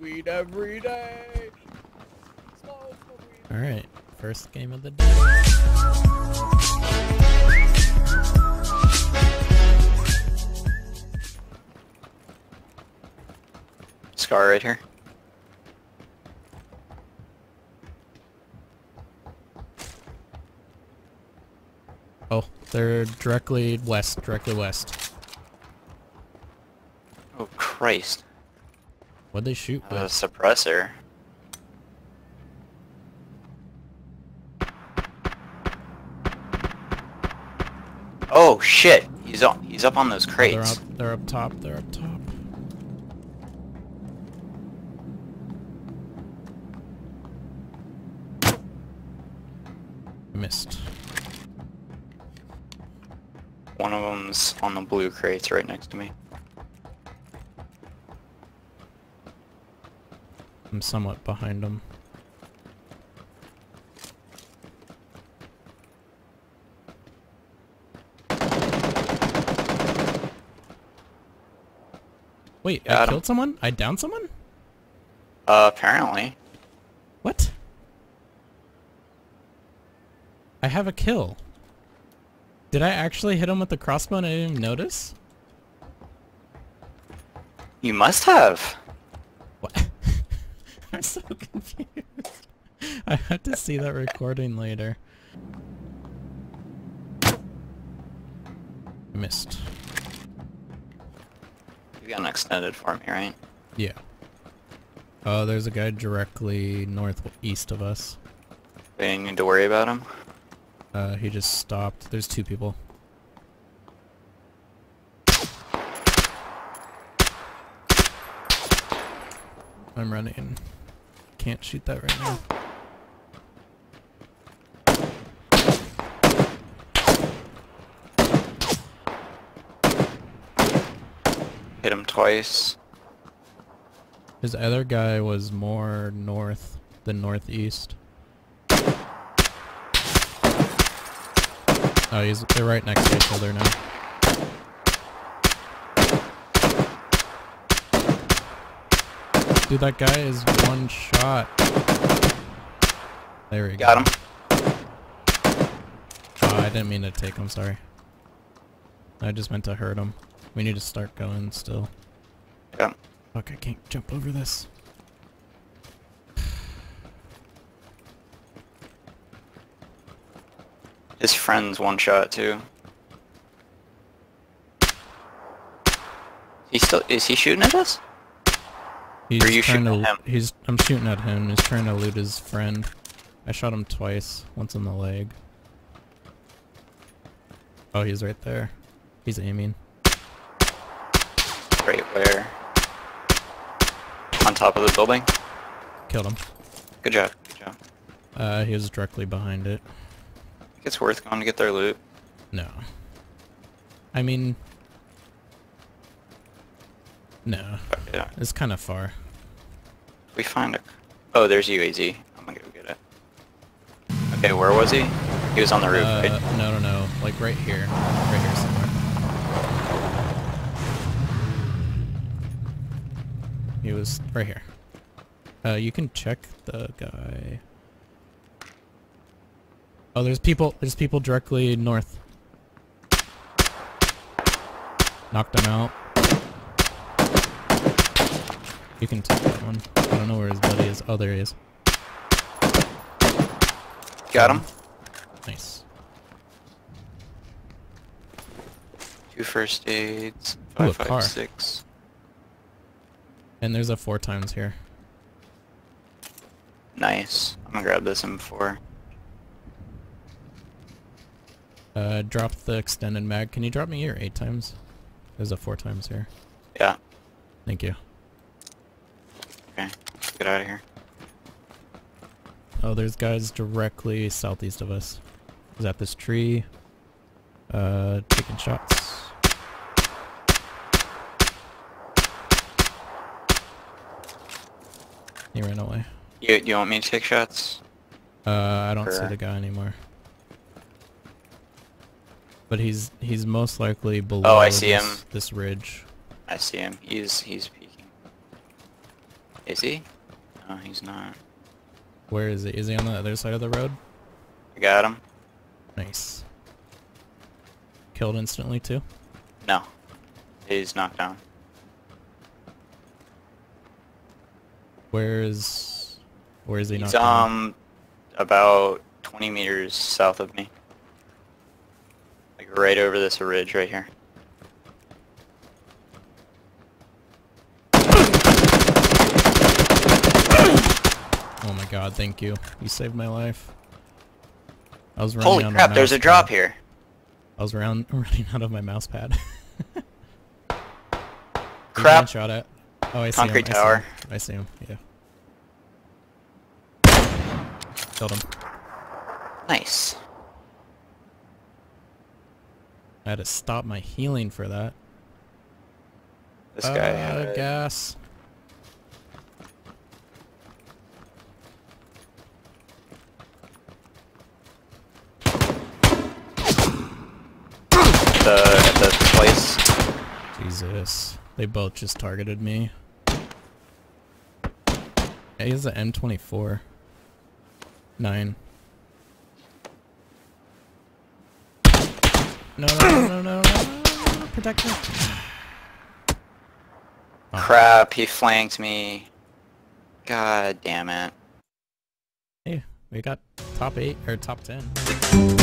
weed every day. Smoke, smoke weed. All right, first game of the day. Scar right here. Oh, they're directly west, directly west. Oh Christ. What'd they shoot A with? suppressor. Oh shit! He's up. He's up on those they're crates. up. They're up top. They're up top. Missed. One of them's on the blue crates right next to me. I'm somewhat behind them. Wait, I Got him. killed someone? I downed someone? Uh, apparently. What? I have a kill. Did I actually hit him with the crossbow and I didn't even notice? You must have. What? I'm so confused. I have to see that recording later. Missed. You got an extended for me, right? Yeah. Oh, there's a guy directly northeast of us. We didn't need to worry about him. Uh, he just stopped. There's two people. I'm running. Can't shoot that right now. Hit him twice. His other guy was more north than northeast. Oh, he's they're right next to each other now. Dude, that guy is one shot. There we go. Got him. Oh, I didn't mean to take him, sorry. I just meant to hurt him. We need to start going still. Yep. Fuck, I can't jump over this. His friend's one shot too. He still is he shooting at us? He's you trying shooting to. at him? He's. I'm shooting at him. He's trying to loot his friend. I shot him twice. Once in the leg. Oh, he's right there. He's aiming. Right where? On top of the building. Killed him. Good job. Good job. Uh, he was directly behind it. Think it's worth going to get their loot. No. I mean. No. Yeah. It's kind of far. We find a. Oh, there's UAZ. I'm gonna go get it. Okay, where was he? He was on the roof. Uh, right? no, no, no. Like right here. Right here He was right here. Uh, you can check the guy. Oh, there's people. There's people directly north. Knocked him out. You can take that one. I don't know where his buddy is. Oh, there he is. Got him. Nice. Two first aids. Ooh, a Five, car. five, six. And there's a four times here. Nice. I'm gonna grab this M4. Uh, drop the extended mag. Can you drop me your eight times? There's a four times here. Yeah. Thank you. Okay. Let's get out of here. Oh, there's guys directly southeast of us. Is that this tree. Uh, taking shots. He ran away. You you want me to take shots? Uh, I don't see the guy anymore. But he's he's most likely below Oh, I see this, him. this ridge. I see him. He's he's peeking. Is he? No, he's not. Where is he? Is he on the other side of the road? I got him. Nice. Killed instantly too? No. He's knocked down. Where is... Where is he He's um about 20 meters south of me. Like right over this ridge right here. Oh my god, thank you. You saved my life. I was running Holy out of crap, there's a drop pad. here. I was round, running out of my mouse pad. Crap. Shot at. Oh, I see Concrete him. tower. I see him. I see him. Yeah. Killed him. Nice. I had to stop my healing for that. This guy Uh, had gas. the, at the place. Jesus. They both just targeted me. Yeah, he has an M24. Nine. No, no, no, no, no, no, no, protect me. Crap, he flanked me. God damn it. Hey, we got top eight or top ten.